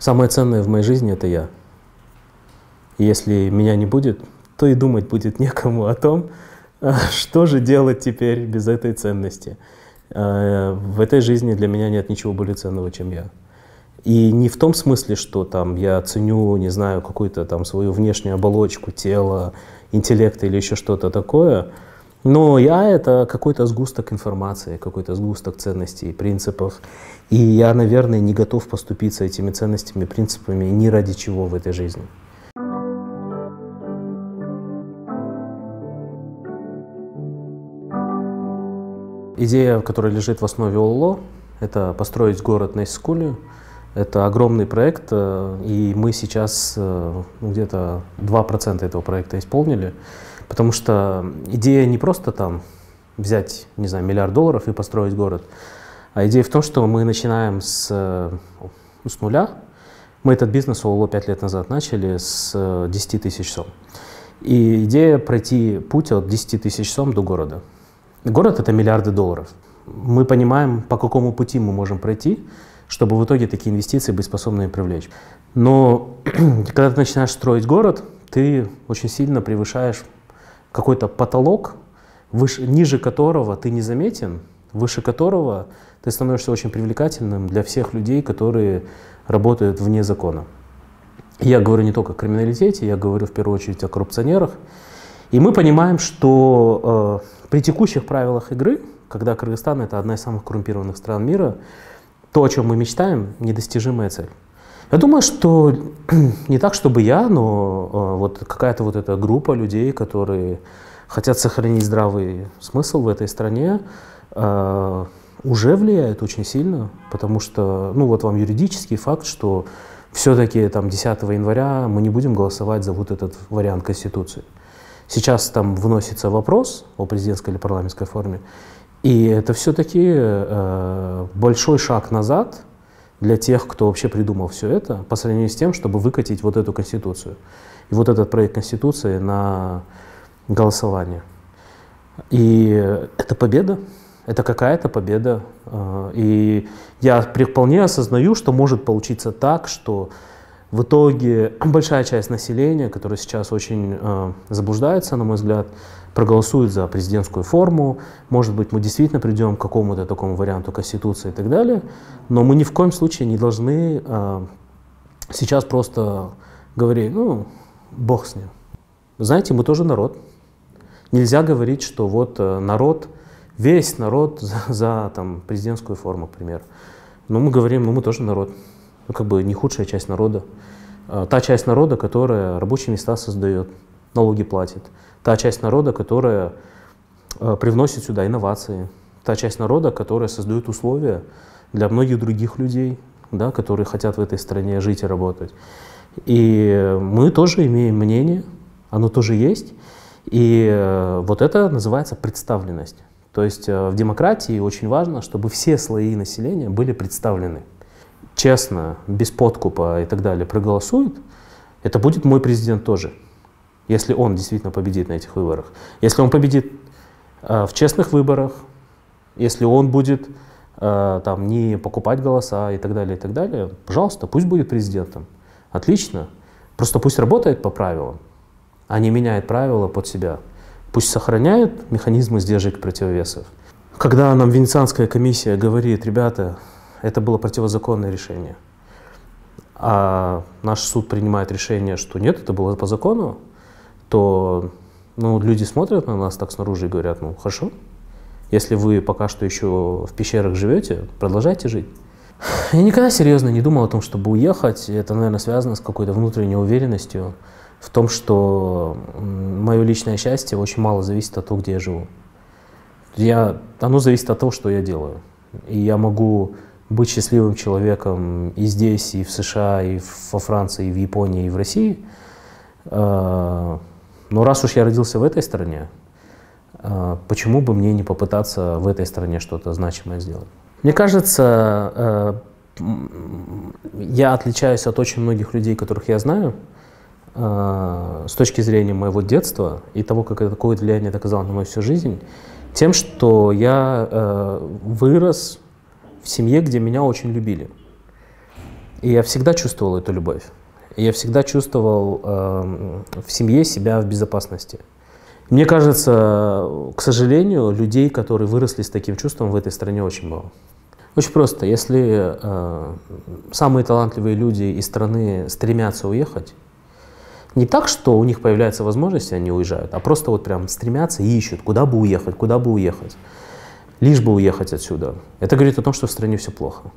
Самое ценное в моей жизни – это я. Если меня не будет, то и думать будет некому о том, что же делать теперь без этой ценности. Э, в этой жизни для меня нет ничего более ценного, чем я. И не в том смысле, что там я ценю, не знаю, какую-то там свою внешнюю оболочку, тело, интеллект или еще что-то такое. Но я — это какой-то сгусток информации, какой-то сгусток ценностей, принципов. И я, наверное, не готов поступиться этими ценностями, принципами ни ради чего в этой жизни. Идея, которая лежит в основе ОЛО, это построить город на Искуле. Это огромный проект, э, и мы сейчас э, ну, где-то 2% этого проекта исполнили, потому что идея не просто там взять, не знаю, миллиард долларов и построить город, а идея в том, что мы начинаем с, э, с нуля. Мы этот бизнес ОЛО 5 лет назад начали с 10 тысяч сом. И идея пройти путь от 10 тысяч сом до города. Город — это миллиарды долларов. Мы понимаем, по какому пути мы можем пройти, чтобы в итоге такие инвестиции быть способными привлечь. Но когда ты начинаешь строить город, ты очень сильно превышаешь какой-то потолок, выше, ниже которого ты не заметен, выше которого ты становишься очень привлекательным для всех людей, которые работают вне закона. Я говорю не только о криминалитете, я говорю в первую очередь о коррупционерах. И мы понимаем, что э, при текущих правилах игры, когда Кыргызстан это одна из самых коррумпированных стран мира, то, о чем мы мечтаем, недостижимая цель. Я думаю, что не так, чтобы я, но э, вот какая-то вот эта группа людей, которые хотят сохранить здравый смысл в этой стране, э, уже влияет очень сильно, потому что, ну вот вам юридический факт, что все-таки там 10 января мы не будем голосовать за вот этот вариант Конституции. Сейчас там вносится вопрос о президентской или парламентской форме, и это все-таки э, большой шаг назад для тех, кто вообще придумал все это, по сравнению с тем, чтобы выкатить вот эту конституцию. И вот этот проект конституции на голосование. И это победа, это какая-то победа. Э, и я вполне осознаю, что может получиться так, что в итоге большая часть населения, которая сейчас очень э, заблуждается, на мой взгляд, проголосуют за президентскую форму, может быть, мы действительно придем к какому-то такому варианту Конституции и так далее, но мы ни в коем случае не должны э, сейчас просто говорить, ну, бог с ним. Знаете, мы тоже народ. Нельзя говорить, что вот э, народ, весь народ за, за там, президентскую форму, к примеру. Но мы говорим, ну мы тоже народ. Ну, как бы не худшая часть народа. Э, та часть народа, которая рабочие места создает, налоги платит та часть народа, которая э, привносит сюда инновации, та часть народа, которая создает условия для многих других людей, да, которые хотят в этой стране жить и работать. И мы тоже имеем мнение, оно тоже есть. И э, вот это называется представленность. То есть э, в демократии очень важно, чтобы все слои населения были представлены. Честно, без подкупа и так далее проголосуют, это будет мой президент тоже если он действительно победит на этих выборах. Если он победит э, в честных выборах, если он будет э, там, не покупать голоса и так далее, и так далее, пожалуйста, пусть будет президентом. Отлично. Просто пусть работает по правилам, а не меняет правила под себя. Пусть сохраняет механизмы сдержек и противовесов. Когда нам Венецианская комиссия говорит, ребята, это было противозаконное решение, а наш суд принимает решение, что нет, это было по закону, то ну, люди смотрят на нас так снаружи и говорят, ну хорошо, если вы пока что еще в пещерах живете, продолжайте жить. Я никогда серьезно не думал о том, чтобы уехать. Это, наверное, связано с какой-то внутренней уверенностью в том, что мое личное счастье очень мало зависит от того, где я живу. Я, оно зависит от того, что я делаю. И я могу быть счастливым человеком и здесь, и в США, и во Франции, и в Японии, и в России, а, но раз уж я родился в этой стране, а, почему бы мне не попытаться в этой стране что-то значимое сделать? Мне кажется, а, я отличаюсь от очень многих людей, которых я знаю, а, с точки зрения моего детства и того, как это, какое влияние это оказало на мою всю жизнь, тем, что я вырос в семье, где меня очень любили. И я всегда чувствовал эту любовь. Я всегда чувствовал э, в семье себя в безопасности. Мне кажется, к сожалению, людей, которые выросли с таким чувством, в этой стране очень мало. Очень просто. Если э, самые талантливые люди из страны стремятся уехать, не так, что у них появляется возможность, и они уезжают, а просто вот прям стремятся и ищут, куда бы уехать, куда бы уехать. Лишь бы уехать отсюда. Это говорит о том, что в стране все плохо.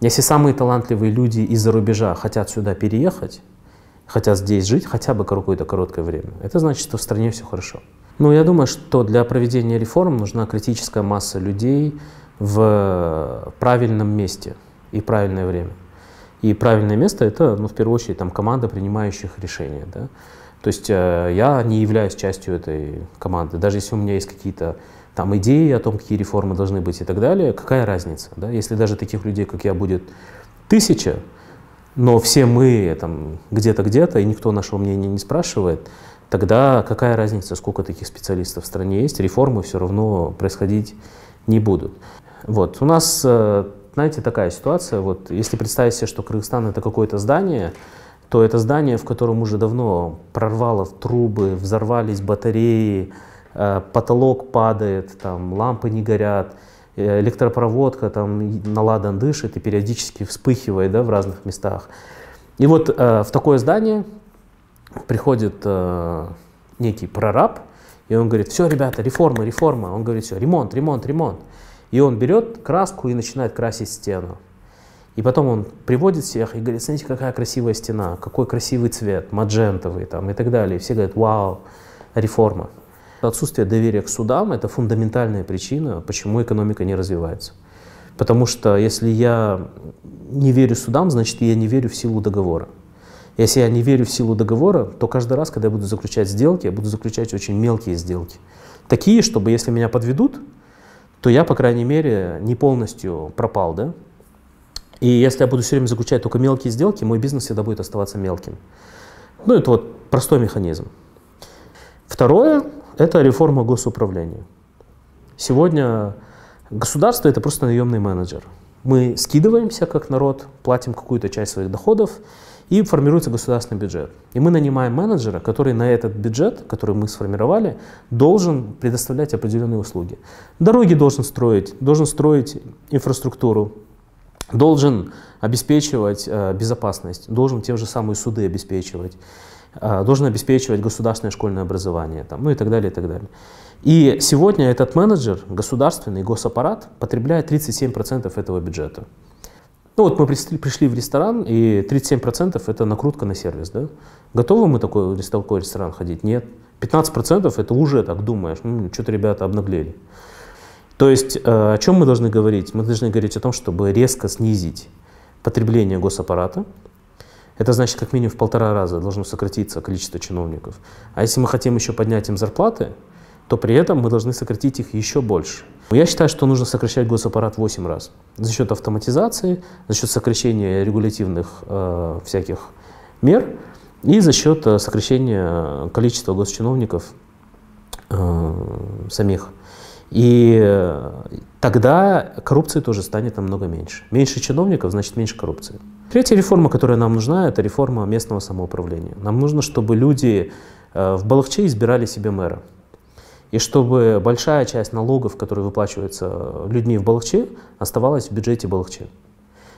Если самые талантливые люди из-за рубежа хотят сюда переехать, хотят здесь жить хотя бы какое-то короткое время, это значит, что в стране все хорошо. Ну, я думаю, что для проведения реформ нужна критическая масса людей в правильном месте и правильное время. И правильное место это, ну, в первую очередь, там, команда принимающих решения. Да? То есть э, я не являюсь частью этой команды. Даже если у меня есть какие-то там идеи о том, какие реформы должны быть и так далее, какая разница? Да? Если даже таких людей, как я, будет тысяча, но все мы там где-то где-то, и никто нашего мнения не спрашивает, тогда какая разница, сколько таких специалистов в стране есть, реформы все равно происходить не будут. Вот. У нас э, знаете, такая ситуация, вот если представить себе, что Кыргызстан это какое-то здание, то это здание, в котором уже давно прорвало трубы, взорвались батареи, потолок падает, там лампы не горят, э, электропроводка там наладан дышит и периодически вспыхивает да, в разных местах. И вот э, в такое здание приходит э, некий прораб, и он говорит, все, ребята, реформа, реформа. Он говорит, все, ремонт, ремонт, ремонт. И он берет краску и начинает красить стену. И потом он приводит всех и говорит, смотрите, какая красивая стена, какой красивый цвет, маджентовый там, и так далее. И все говорят, вау, реформа. Отсутствие доверия к судам – это фундаментальная причина, почему экономика не развивается. Потому что если я не верю судам, значит, я не верю в силу договора. Если я не верю в силу договора, то каждый раз, когда я буду заключать сделки, я буду заключать очень мелкие сделки. Такие, чтобы если меня подведут, то я, по крайней мере, не полностью пропал, да? И если я буду все время заключать только мелкие сделки, мой бизнес всегда будет оставаться мелким. Ну, это вот простой механизм. Второе – это реформа госуправления. Сегодня государство – это просто наемный менеджер. Мы скидываемся как народ, платим какую-то часть своих доходов, и формируется государственный бюджет. И мы нанимаем менеджера, который на этот бюджет, который мы сформировали, должен предоставлять определенные услуги. Дороги должен строить, должен строить инфраструктуру, должен обеспечивать э, безопасность, должен те же самые суды обеспечивать, должен обеспечивать государственное школьное образование, там, ну и так далее, и так далее. И сегодня этот менеджер, государственный госаппарат, потребляет 37% этого бюджета. Ну вот мы пришли в ресторан, и 37% это накрутка на сервис, да? Готовы мы такой, такой ресторан ходить? Нет. 15% это уже так думаешь, ну, что-то ребята обнаглели. То есть э, о чем мы должны говорить? Мы должны говорить о том, чтобы резко снизить потребление госаппарата. Это значит, как минимум в полтора раза должно сократиться количество чиновников. А если мы хотим еще поднять им зарплаты, то при этом мы должны сократить их еще больше. Я считаю, что нужно сокращать госаппарат 8 раз. За счет автоматизации, за счет сокращения регулятивных э, всяких мер и за счет э, сокращения количества госчиновников э, самих. И э, тогда коррупции тоже станет намного меньше. Меньше чиновников, значит меньше коррупции. Третья реформа, которая нам нужна, это реформа местного самоуправления. Нам нужно, чтобы люди э, в Балахче избирали себе мэра. И чтобы большая часть налогов, которые выплачиваются людьми в Балахче, оставалась в бюджете Балахче.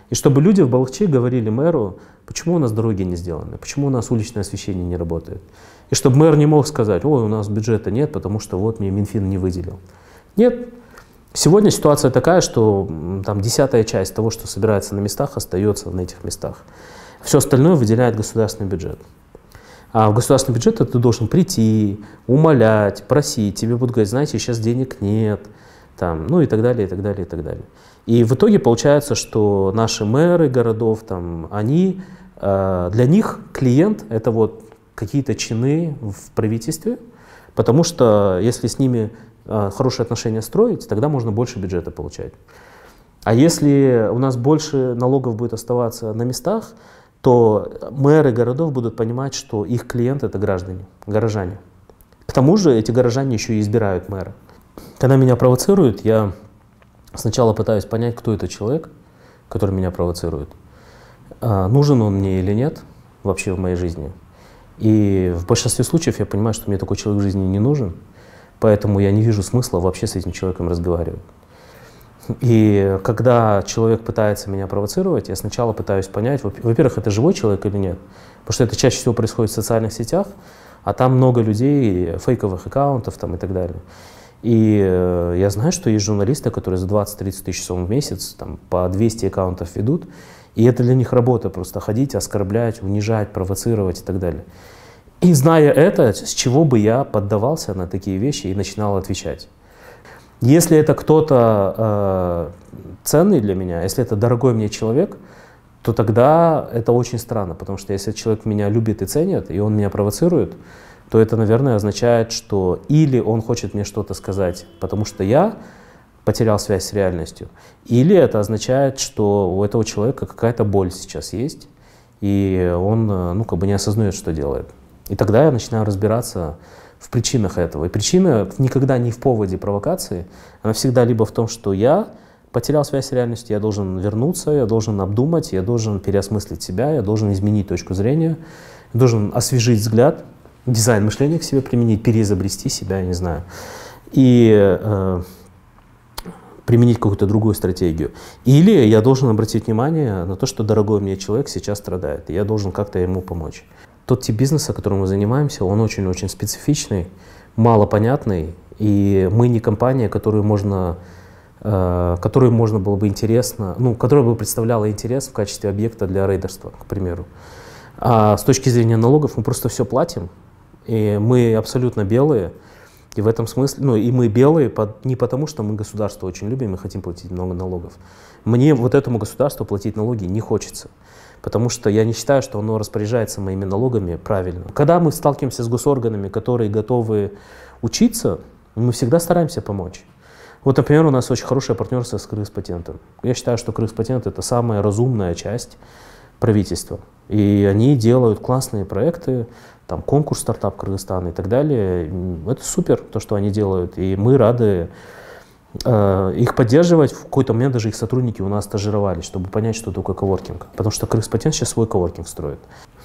И чтобы люди в Балахче говорили мэру, почему у нас дороги не сделаны, почему у нас уличное освещение не работает. И чтобы мэр не мог сказать, ой, у нас бюджета нет, потому что вот мне Минфин не выделил. Нет. Сегодня ситуация такая, что там десятая часть того, что собирается на местах, остается на этих местах. Все остальное выделяет государственный бюджет. А в государственный бюджет ты должен прийти, умолять, просить. Тебе будут говорить, знаете, сейчас денег нет. Там, ну и так далее, и так далее, и так далее. И в итоге получается, что наши мэры городов, там, они, э, для них клиент – это вот какие-то чины в правительстве, потому что если с ними хорошие отношения строить, тогда можно больше бюджета получать. А если у нас больше налогов будет оставаться на местах, то мэры городов будут понимать, что их клиент это граждане, горожане. К тому же эти горожане еще и избирают мэра. Когда меня провоцируют, я сначала пытаюсь понять, кто это человек, который меня провоцирует. а, нужен он мне или нет вообще в моей жизни. И в большинстве случаев я понимаю, что мне такой человек в жизни не нужен, поэтому я не вижу смысла вообще с этим человеком разговаривать. И когда человек пытается меня провоцировать, я сначала пытаюсь понять, во-первых, это живой человек или нет. Потому что это чаще всего происходит в социальных сетях, а там много людей, фейковых аккаунтов там, и так далее. И э, я знаю, что есть журналисты, которые за 20-30 тысяч сом в месяц там, по 200 аккаунтов ведут, и это для них работа, просто ходить, оскорблять, унижать, провоцировать и так далее. И зная это, с чего бы я поддавался на такие вещи и начинал отвечать. Если это кто-то э, ценный для меня, если это дорогой мне человек, то тогда это очень странно, потому что если человек меня любит и ценит, и он меня провоцирует, то это, наверное, означает, что или он хочет мне что-то сказать, потому что я потерял связь с реальностью, или это означает, что у этого человека какая-то боль сейчас есть, и он э, ну, как бы не осознает, что делает. И тогда я начинаю разбираться в причинах этого. И причина никогда не в поводе провокации, она всегда либо в том, что я потерял связь с реальностью, я должен вернуться, я должен обдумать, я должен переосмыслить себя, я должен изменить точку зрения, должен освежить взгляд, дизайн мышления к себе применить, переизобрести себя, я не знаю, и э, применить какую-то другую стратегию. Или я должен обратить внимание на то, что дорогой мне человек сейчас страдает, и я должен как-то ему помочь тот тип бизнеса, которым мы занимаемся, он очень-очень специфичный, малопонятный, и мы не компания, которую можно, э, которую можно было бы интересно, ну, которая бы представляла интерес в качестве объекта для рейдерства, к примеру. А с точки зрения налогов мы просто все платим, и мы абсолютно белые, и в этом смысле, ну и мы белые под, не потому, что мы государство очень любим и хотим платить много налогов. Мне вот этому государству платить налоги не хочется потому что я не считаю, что оно распоряжается моими налогами правильно. Когда мы сталкиваемся с госорганами, которые готовы учиться, мы всегда стараемся помочь. Вот, например, у нас очень хорошее партнерство с Крыспатентом. Я считаю, что Крыспатент – это самая разумная часть правительства. И они делают классные проекты, там конкурс стартап Кыргызстана и так далее. Это супер, то, что они делают. И мы рады их поддерживать. В какой-то момент даже их сотрудники у нас стажировались, чтобы понять, что такое коворкинг. Потому что Крыспатент сейчас свой коворкинг строит.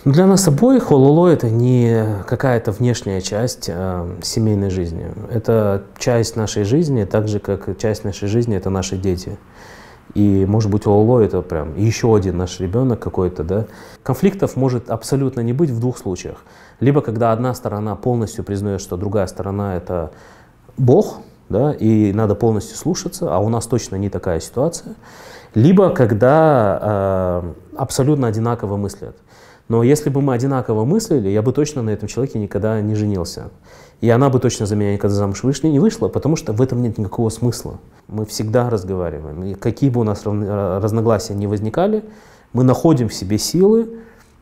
Для нас обоих Ололо это не какая-то внешняя часть э, семейной жизни. Это часть нашей жизни, так же, как часть нашей жизни это наши дети. И, может быть, Ололо это прям еще один наш ребенок какой-то, да. Конфликтов может абсолютно не быть в двух случаях. Либо когда одна сторона полностью признает, что другая сторона это Бог, да, и надо полностью слушаться, а у нас точно не такая ситуация. Либо когда э, абсолютно одинаково мыслят. Но если бы мы одинаково мыслили, я бы точно на этом человеке никогда не женился. И она бы точно за меня никогда замуж вышли, не вышла, потому что в этом нет никакого смысла. Мы всегда разговариваем. И какие бы у нас разногласия ни возникали, мы находим в себе силы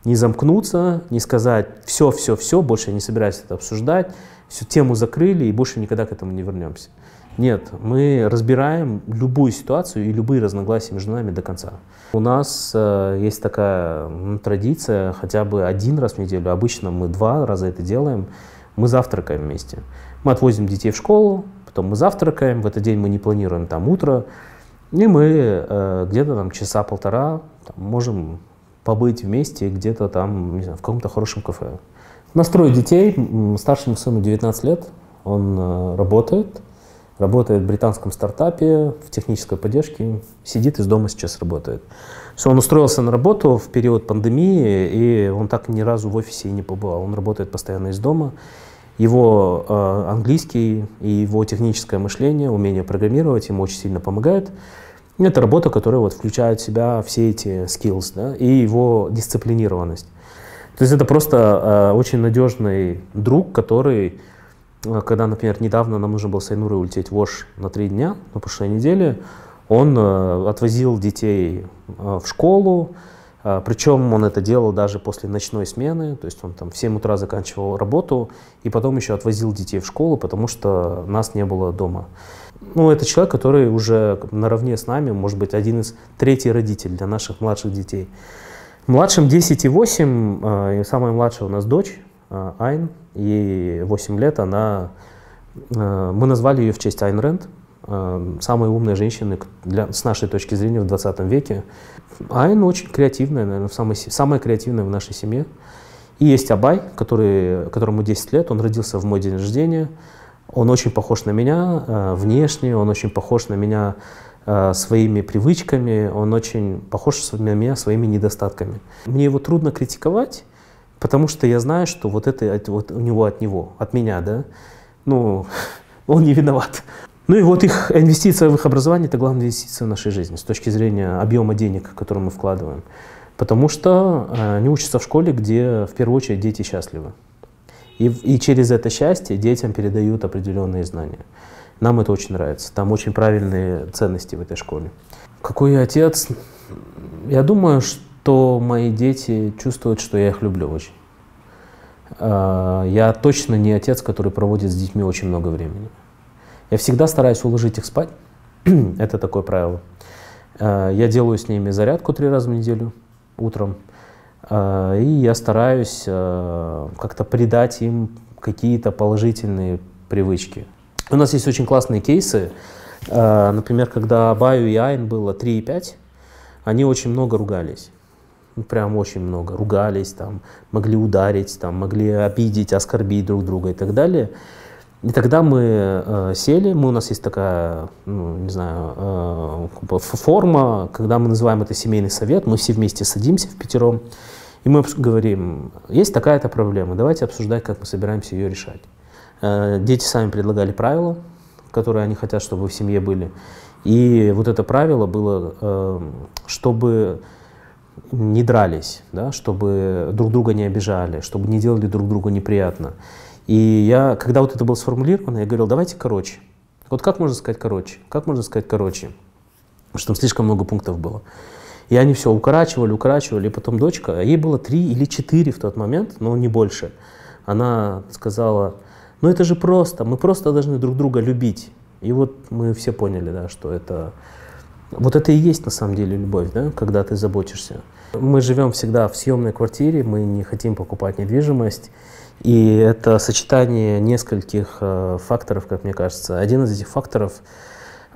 не замкнуться, не сказать все, все, все, больше я не собираюсь это обсуждать, всю тему закрыли и больше никогда к этому не вернемся. Нет, мы разбираем любую ситуацию и любые разногласия между нами до конца. У нас э, есть такая ну, традиция, хотя бы один раз в неделю, обычно мы два раза это делаем, мы завтракаем вместе. Мы отвозим детей в школу, потом мы завтракаем, в этот день мы не планируем там утро, и мы э, где-то там часа полтора там, можем побыть вместе где-то там, не знаю, в каком-то хорошем кафе. Настрой детей. Старшему сыну 19 лет. Он э, работает. Работает в британском стартапе в технической поддержке. Сидит из дома сейчас работает. Все, он устроился на работу в период пандемии, и он так ни разу в офисе и не побывал. Он работает постоянно из дома. Его э, английский и его техническое мышление, умение программировать ему очень сильно помогает. Это работа, которая вот включает в себя все эти skills да, и его дисциплинированность. То есть это просто э, очень надежный друг, который, э, когда, например, недавно нам нужно было с Айнурой улететь в Ош на три дня, на прошлой неделе, он э, отвозил детей в школу, причем он это делал даже после ночной смены, то есть он там в 7 утра заканчивал работу и потом еще отвозил детей в школу, потому что нас не было дома. Ну, это человек, который уже наравне с нами, может быть, один из третий родитель для наших младших детей. Младшим 10 и 8, э, и самая младшая у нас дочь, э, Айн, ей 8 лет, она, э, мы назвали ее в честь Айн Рэнд. самые умные женщины для, с нашей точки зрения в 20 веке. Айн очень креативная, наверное, самая, самая креативная в нашей семье. И есть Абай, который, которому 10 лет, он родился в мой день рождения. Он очень похож на меня внешне, он очень похож на меня своими привычками, он очень похож на меня своими недостатками. Мне его трудно критиковать, потому что я знаю, что вот это вот у него от него, от меня, да, ну, он не виноват. Ну и вот их инвестиция в их образование – это главная инвестиция в нашей жизни с точки зрения объема денег, которые мы вкладываем. Потому что э, они учатся в школе, где в первую очередь дети счастливы. И, и через это счастье детям передают определенные знания. Нам это очень нравится. Там очень правильные ценности в этой школе. Какой я отец? Я думаю, что мои дети чувствуют, что я их люблю очень. Э, я точно не отец, который проводит с детьми очень много времени. Я всегда стараюсь уложить их спать. Это такое правило. Э, я делаю с ними зарядку три раза в неделю утром. Э, и я стараюсь как-то придать им какие-то положительные привычки. У нас есть очень классные кейсы. Например, когда Баю и Айн было 3 и 5, они очень много ругались. Ну, прям очень много. Ругались, там, могли ударить, там, могли обидеть, оскорбить друг друга и так далее. И тогда мы э, сели, мы, у нас есть такая, ну, не знаю, э, форма, когда мы называем это семейный совет, мы все вместе садимся в пятером, и мы говорим, есть такая-то проблема, давайте обсуждать, как мы собираемся ее решать. Э, дети сами предлагали правила, которые они хотят, чтобы в семье были. И вот это правило было, э, чтобы не дрались, да, чтобы друг друга не обижали, чтобы не делали друг другу неприятно. И я, когда вот это было сформулировано, я говорил, давайте короче. Вот как можно сказать короче? Как можно сказать короче? Потому что там слишком много пунктов было. И они все укорачивали, укорачивали. И потом дочка, ей было три или четыре в тот момент, но не больше. Она сказала, ну это же просто, мы просто должны друг друга любить. И вот мы все поняли, да, что это... Вот это и есть на самом деле любовь, да, когда ты заботишься. Мы живем всегда в съемной квартире, мы не хотим покупать недвижимость. И это сочетание нескольких э, факторов, как мне кажется. Один из этих факторов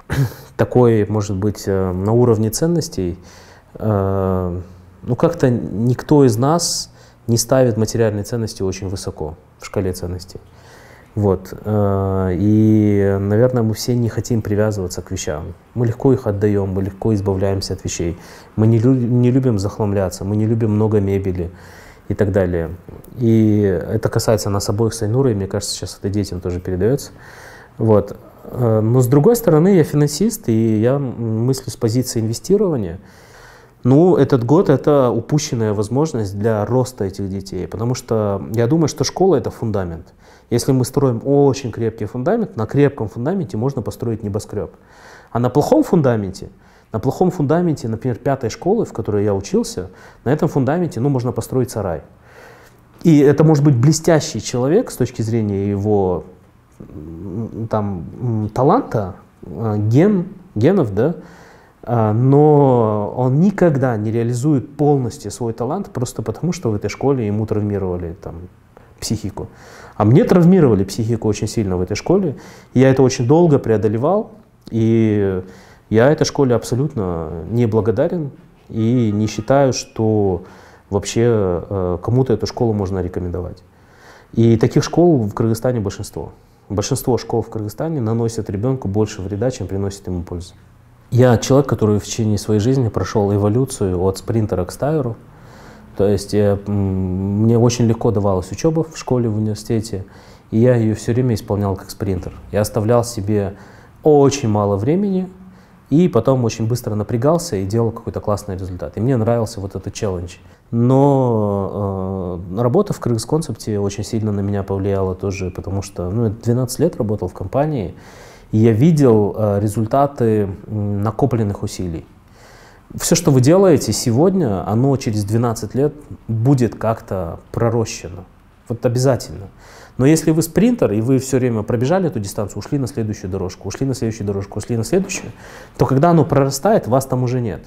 такой, может быть, э, на уровне ценностей. Э, ну, как-то никто из нас не ставит материальные ценности очень высоко в шкале ценностей. Вот. И, наверное, мы все не хотим привязываться к вещам. Мы легко их отдаем, мы легко избавляемся от вещей. Мы не, не любим захламляться, мы не любим много мебели и так далее. И это касается нас обоих с Айнурой, мне кажется, сейчас это детям тоже передается. Вот. Э, но с другой стороны, я финансист, и я мыслю с позиции инвестирования. Ну, этот год – это упущенная возможность для роста этих детей, потому что я думаю, что школа – это фундамент. Если мы строим очень крепкий фундамент, на крепком фундаменте можно построить небоскреб. А на плохом фундаменте – на плохом фундаменте, например, пятой школы, в которой я учился, на этом фундаменте ну, можно построить сарай. И это может быть блестящий человек с точки зрения его там, таланта, а, ген, генов, да, но он никогда не реализует полностью свой талант просто потому, что в этой школе ему травмировали там, психику. А мне травмировали психику очень сильно в этой школе. Я это очень долго преодолевал. И я этой школе абсолютно не благодарен и не считаю, что вообще э, кому-то эту школу можно рекомендовать. И таких школ в Кыргызстане большинство. Большинство школ в Кыргызстане наносят ребенку больше вреда, чем приносит ему пользу. Я человек, который в течение своей жизни прошел эволюцию от спринтера к стайеру. То есть я, мне очень легко давалась учеба в школе, в университете, и я ее все время исполнял как спринтер. Я оставлял себе очень мало времени и потом очень быстро напрягался и делал какой-то классный результат. И мне нравился вот этот челлендж. Но э, работа в Крыгс Концепте очень сильно на меня повлияла тоже, потому что ну, 12 лет работал в компании, и я видел э, результаты накопленных усилий. Все, что вы делаете сегодня, оно через 12 лет будет как-то пророщено. Вот обязательно. Но если вы спринтер, и вы все время пробежали эту дистанцию, ушли на следующую дорожку, ушли на следующую дорожку, ушли на следующую, то когда оно прорастает, вас там уже нет.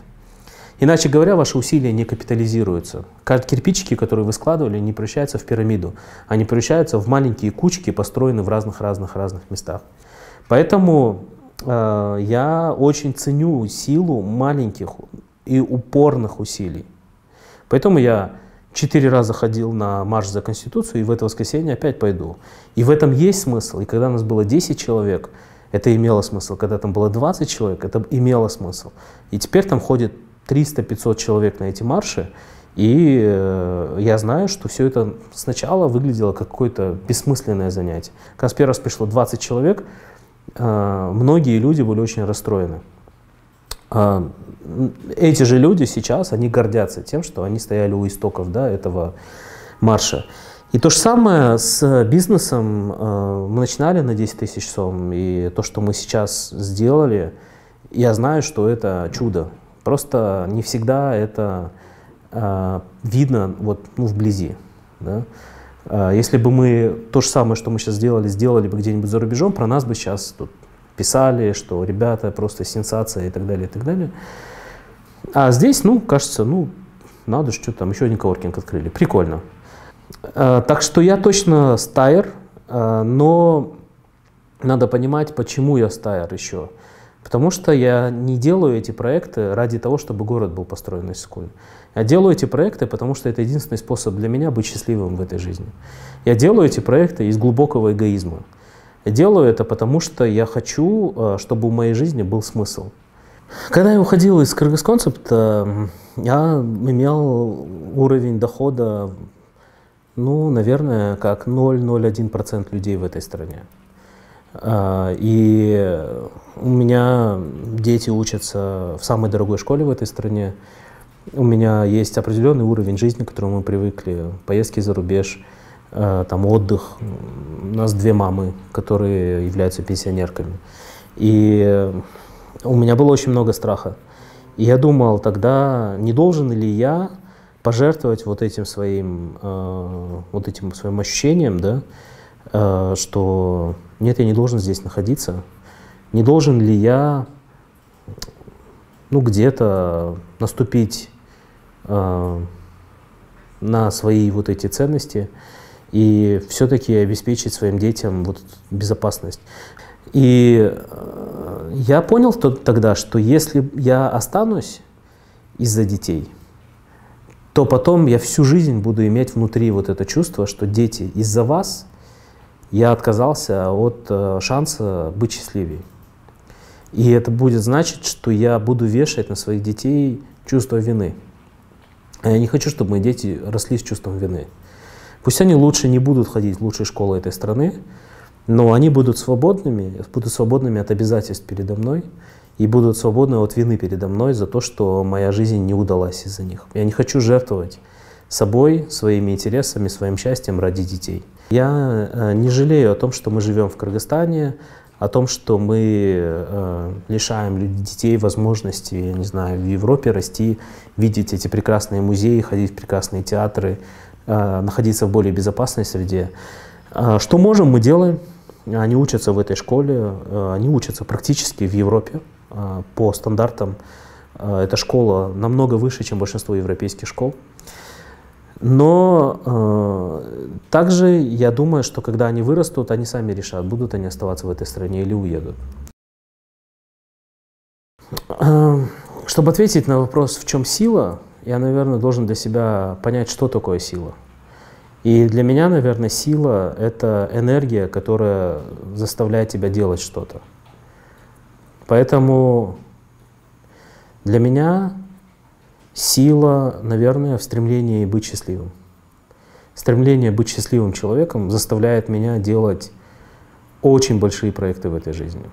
Иначе говоря, ваши усилия не капитализируются. Кирпичики, которые вы складывали, не превращаются в пирамиду. Они превращаются в маленькие кучки, построенные в разных-разных-разных местах. Поэтому э, я очень ценю силу маленьких и упорных усилий. Поэтому я четыре раза ходил на марш за Конституцию, и в это воскресенье опять пойду. И в этом есть смысл. И когда нас было 10 человек, это имело смысл. Когда там было 20 человек, это имело смысл. И теперь там ходит 300-500 человек на эти марши, и э, я знаю, что все это сначала выглядело как какое-то бессмысленное занятие. Когда с первый раз пришло 20 человек, многие люди были очень расстроены. Э, эти же люди сейчас, они гордятся тем, что они стояли у истоков да, этого марша. И то же самое с бизнесом. Э, мы начинали на 10 тысяч сом, и то, что мы сейчас сделали, я знаю, что это чудо. Просто не всегда это видно вот, ну, вблизи. Да? Э, если бы мы то же самое, что мы сейчас сделали, сделали бы где-нибудь за рубежом, про нас бы сейчас тут писали, что ребята просто сенсация и так далее, и так далее. А здесь, ну, кажется, ну, надо что там, еще один коворкинг открыли. Прикольно. Э, так что я точно стайер, э, но надо понимать, почему я стайер еще. Потому что я не делаю эти проекты ради того, чтобы город был построен на Сикуле. Я делаю эти проекты, потому что это единственный способ для меня быть счастливым в этой жизни. Я делаю эти проекты из глубокого эгоизма. Я делаю это потому, что я хочу, э, чтобы в моей жизни был смысл. Когда я уходил из Кыргызконцепта, я имел уровень дохода, ну, наверное, как 0,01% людей в этой стране. А, и у меня дети учатся в самой дорогой школе в этой стране. У меня есть определенный уровень жизни, к которому мы привыкли, поездки за рубеж, а, там отдых. У нас две мамы, которые являются пенсионерками. И у меня было очень много страха. И я думал тогда, не должен ли я пожертвовать вот этим своим, э, вот этим своим ощущением, да, что нет, я не должен здесь находиться. Не должен ли я ну, где-то наступить э, на свои вот эти ценности и все-таки обеспечить своим детям вот безопасность. И э, я понял тогда, что если я останусь из-за детей, то потом я всю жизнь буду иметь внутри вот это чувство, что дети из-за вас я отказался от э, шанса быть счастливее. И это будет значить, что я буду вешать на своих детей чувство вины. А я не хочу, чтобы мои дети росли с чувством вины. Пусть они лучше не будут ходить в лучшие школы этой страны, но они будут свободными, будут свободными от обязательств передо мной и будут свободны от вины передо мной за то, что моя жизнь не удалась из-за них. Я не хочу жертвовать собой, своими интересами, своим счастьем ради детей. Я э, не жалею о том, что мы живем в Кыргызстане, о том, что мы э, лишаем детей возможности, я не знаю, в Европе расти, видеть эти прекрасные музеи, ходить в прекрасные театры, э, находиться в более безопасной среде. Что можем, мы делаем. Они учатся в этой школе, они учатся практически в Европе по стандартам. Эта школа намного выше, чем большинство европейских школ. Но э, также я думаю, что когда они вырастут, они сами решат, будут они оставаться в этой стране или уедут. Э, чтобы ответить на вопрос, в чем сила, я, наверное, должен для себя понять, что такое сила. И для меня, наверное, сила — это энергия, которая заставляет тебя делать что-то. Поэтому для меня Сила, наверное, в стремлении быть счастливым. Стремление быть счастливым человеком заставляет меня делать очень большие проекты в этой жизни.